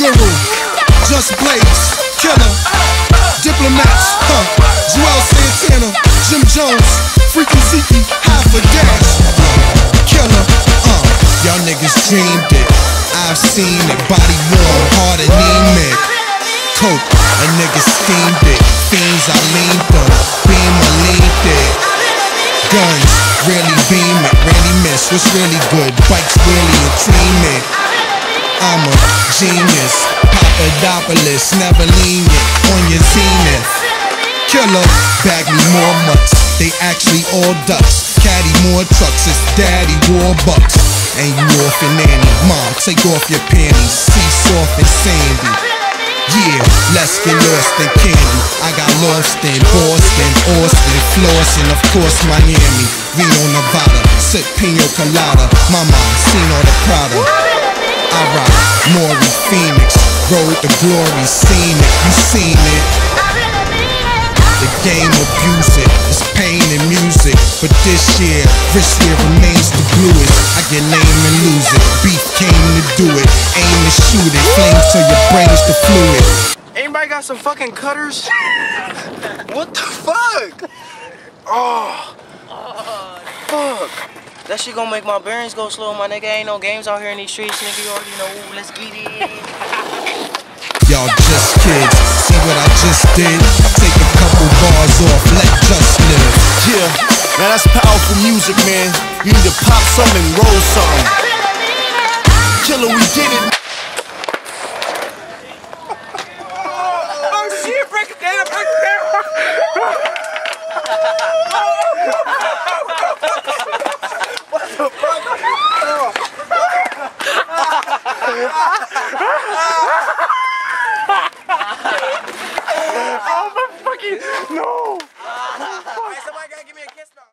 Guru, Just Blaze, Killer, Diplomats, huh? Juelz Santana, Jim Jones, Freaky Zeke, half a dash, Killer, uh. Y'all niggas dreamed it. I've seen it. Body warm, heart anemic. Coke, a nigga steamed it. Fiends I leaned on, beam I leaned it. Guns, really beam it, really miss. What's really good? Bikes really a it. I'm a genius, Papadopoulos, never lenient on your zenith. Killer, bag me more mutts. They actually all ducks. Caddy more trucks, it's daddy war bucks. And you off and nanny. Mom, take off your panties. See soft and sandy. Yeah, let's get lost in candy. I got lost in Boston, Austin, Flossin, of course Miami, Reno, Nevada, sip pina colada. Mama, seen all the Prada. Maury Phoenix, road to glory, seen it, you seen it. The game abuse it, it's pain and music. But this year, this year remains the bluest. I get lame and lose it. Beef came to do it, aim and shoot it. Flames till your brain's the fluid. Anybody got some fucking cutters? what the fuck? Oh. Fuck. That shit gonna make my bearings go slow, my nigga. Ain't no games out here in these streets, nigga. You already know. Ooh, let's get it. Y'all just kids, see what I just did? Take a couple bars off, let just live. Yeah, now that's powerful music, man. You need to pop something, roll something. Killer, we did it. Oh shit, break it down, break it down. No! All right, somebody gotta give me a kiss.